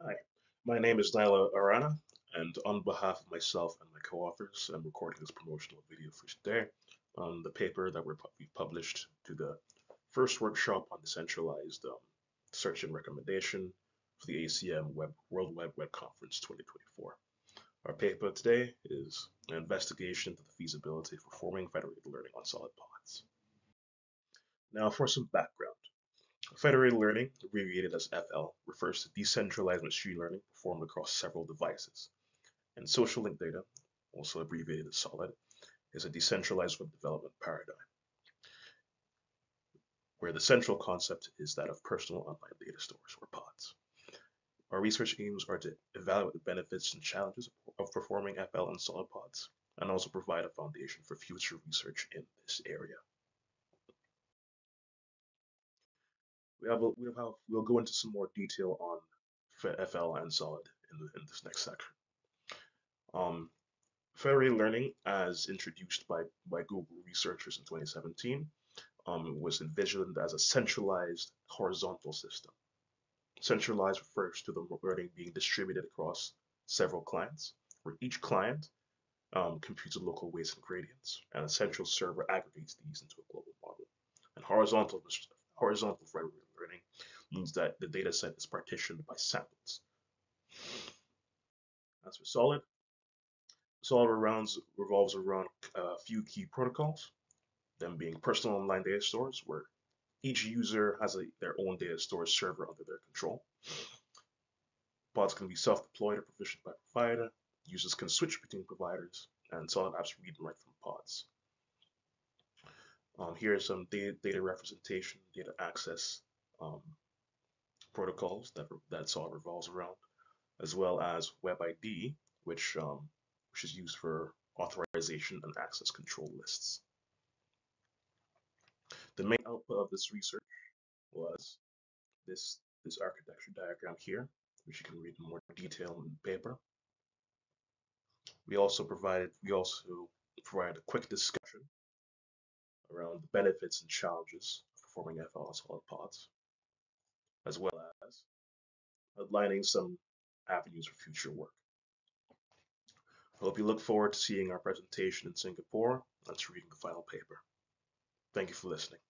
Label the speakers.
Speaker 1: Hi, my name is Nayil Arana, and on behalf of myself and my co-authors, I'm recording this promotional video for today on the paper that we have published to the first workshop on decentralized um, search and recommendation for the ACM Web World Web Web Conference 2024. Our paper today is an investigation into the feasibility of performing federated learning on solid pods. Now for some background. Federated learning, abbreviated as FL, refers to decentralized machine learning performed across several devices. And social linked data, also abbreviated as SOLID, is a decentralized web development paradigm, where the central concept is that of personal online data stores or pods. Our research aims are to evaluate the benefits and challenges of performing FL on solid pods, and also provide a foundation for future research in this area. We have, a, we have we'll go into some more detail on FL and solid in, the, in this next section. Um, federated learning, as introduced by, by Google researchers in 2017, um, was envisioned as a centralized horizontal system. Centralized refers to the learning being distributed across several clients, where each client um, computes local weights and gradients, and a central server aggregates these into a global model. And horizontal, horizontal learning means that the data set is partitioned by samples. As for solid, solid rounds revolves around a few key protocols, them being personal online data stores, where each user has a, their own data storage server under their control. Pods can be self-deployed or provisioned by provider. Users can switch between providers, and solid apps read and write from pods. Um, here are some data, data representation, data access um, protocols that that Solid revolves around, as well as WebID, which um, which is used for authorization and access control lists. The main output of this research was this this architecture diagram here, which you can read in more detail in the paper. We also provided we also provided a quick discussion around the benefits and challenges of performing FL on pods, outlining some avenues for future work. I hope you look forward to seeing our presentation in Singapore and to reading the final paper. Thank you for listening.